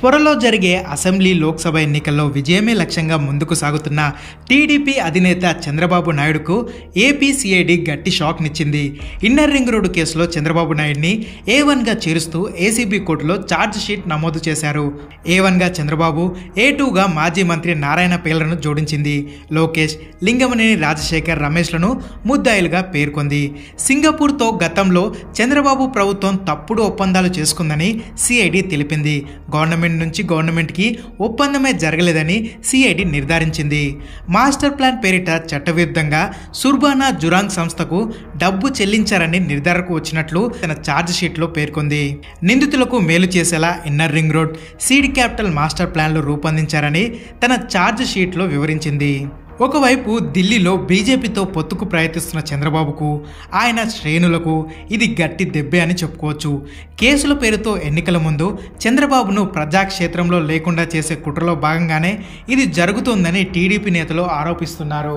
త్వరలో జరిగే అసెంబ్లీ లోక్సభ ఎన్నికల్లో విజయమే లక్ష్యంగా ముందుకు సాగుతున్న టీడీపీ అధినేత చంద్రబాబు నాయుడుకు ఏపీసీఐడి గట్టి షాక్నిచ్చింది. ఇన్నర్ రింగ్ రోడ్డు కేసులో చంద్రబాబు నాయుడిని ఏ వన్గా చేరుస్తూ ఏసీబీ కోర్టులో ఛార్జ్ షీట్ నమోదు చేశారు. ఏ వన్గా చంద్రబాబు ఏ టూగా మాజీ మంత్రి నారాయణ పేర్లను జోడించింది. లోకేష్ లింగమనేని రాజశేఖర్ రమేష్లను ముద్దాయిలుగా పేర్కొంది. సింగపూర్తో గతంలో చంద్రబాబు ప్రభుత్వం తప్పుడు ఒప్పందాలు చేసుకుందని సిఐడి తెలిపింది. గవర్నమెంట్ నుంచి గవర్నమెంట్కి ఒప్పందమే జరగలేదని సిఐడి నిర్ధారించింది. మాస్టర్ ప్లాన్ పేరిట చట్టవిరుద్ధంగా సుర్బానా జురాంగ్ సంస్థకు డబ్బు చెల్లించారని నిర్ధారణకు వచ్చినట్లు తన ఛార్జ్ షీట్లో పేర్కొంది. నిందితులకు మేలు చేసేలా inner ring road seed capital master ప్లాన్లు రూపొందించారని తన ఛార్జ్ షీట్లో వివరించింది. ఒకవైపు ఢిల్లీలో బీజేపీతో పొత్తుకు ప్రయత్నిస్తున్న చంద్రబాబుకు ఆయన శ్రేణులకు ఇది గట్టి దెబ్బే అని చెప్పుకోవచ్చు కేసుల పేరుతో ఎన్నికల ముందు చంద్రబాబును ప్రజాక్షేత్రంలో లేకుండా చేసే కుట్రలో భాగంగానే ఇది జరుగుతోందని టీడీపీ నేతలు ఆరోపిస్తున్నారు